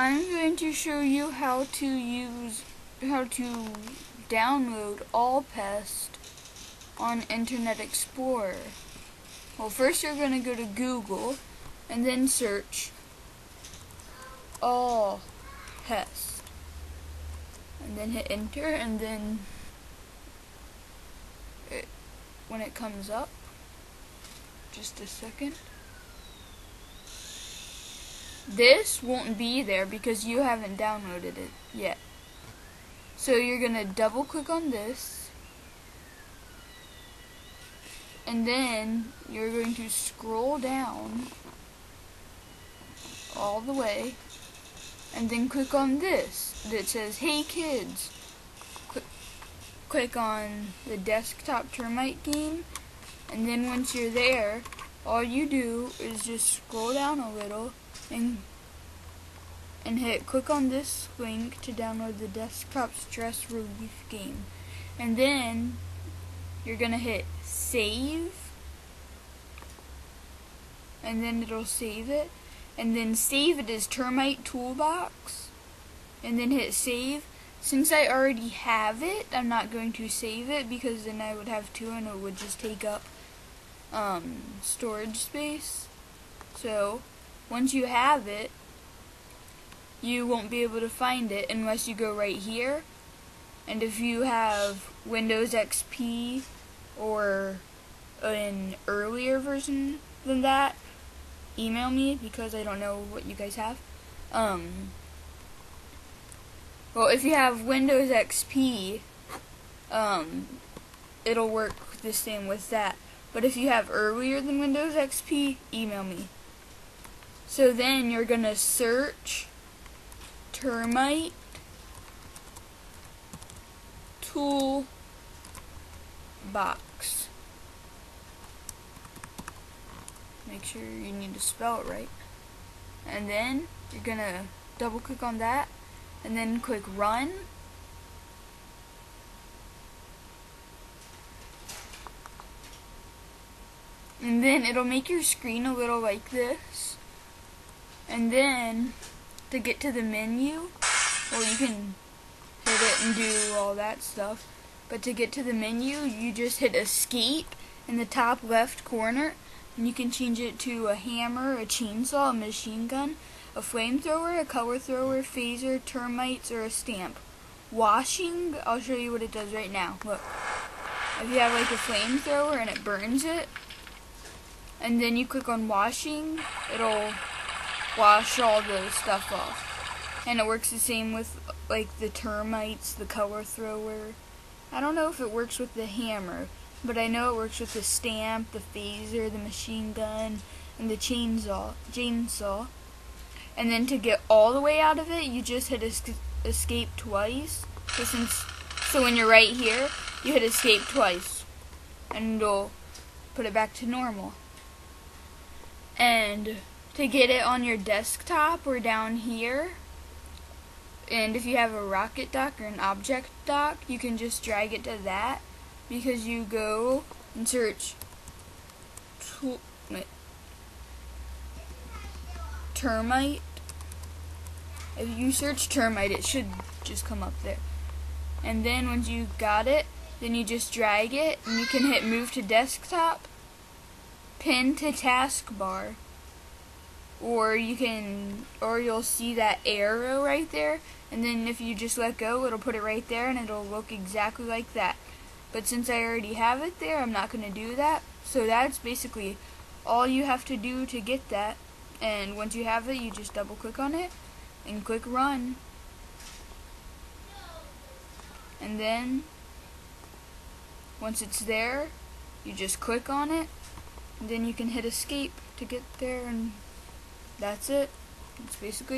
I'm going to show you how to use, how to download Allpest on Internet Explorer. Well, first you're going to go to Google and then search All Pest. And then hit enter and then it, when it comes up, just a second. This won't be there because you haven't downloaded it yet. So you're going to double click on this. And then you're going to scroll down all the way. And then click on this that says, Hey Kids. Click, click on the desktop termite game. And then once you're there, all you do is just scroll down a little and and hit click on this link to download the desktop stress relief game. And then you're gonna hit save. And then it'll save it. And then save it as termite toolbox. And then hit save. Since I already have it I'm not going to save it because then I would have two and it would just take up um, storage space. So once you have it, you won't be able to find it unless you go right here. And if you have Windows XP or an earlier version than that, email me because I don't know what you guys have. Um, well, if you have Windows XP, um, it'll work the same with that. But if you have earlier than Windows XP, email me. So then you're going to search termite tool box. Make sure you need to spell it right. And then you're going to double click on that and then click run. And then it'll make your screen a little like this. And then, to get to the menu, well, you can hit it and do all that stuff. But to get to the menu, you just hit escape in the top left corner, and you can change it to a hammer, a chainsaw, a machine gun, a flamethrower, a color thrower, phaser, termites, or a stamp. Washing, I'll show you what it does right now. Look. If you have like a flamethrower and it burns it, and then you click on washing, it'll wash all the stuff off. And it works the same with like the termites, the color thrower. I don't know if it works with the hammer, but I know it works with the stamp, the phaser, the machine gun, and the chainsaw. chainsaw. And then to get all the way out of it, you just hit es escape twice. So, since, so when you're right here, you hit escape twice. And it'll put it back to normal. And to get it on your desktop or down here. And if you have a rocket dock or an object dock, you can just drag it to that because you go and search termite. If you search termite, it should just come up there. And then once you got it, then you just drag it and you can hit move to desktop, pin to taskbar or you can or you'll see that arrow right there and then if you just let go it'll put it right there and it'll look exactly like that. But since I already have it there I'm not going to do that. So that's basically all you have to do to get that. And once you have it you just double click on it and click run. And then once it's there you just click on it. And then you can hit escape to get there and that's it. It's basically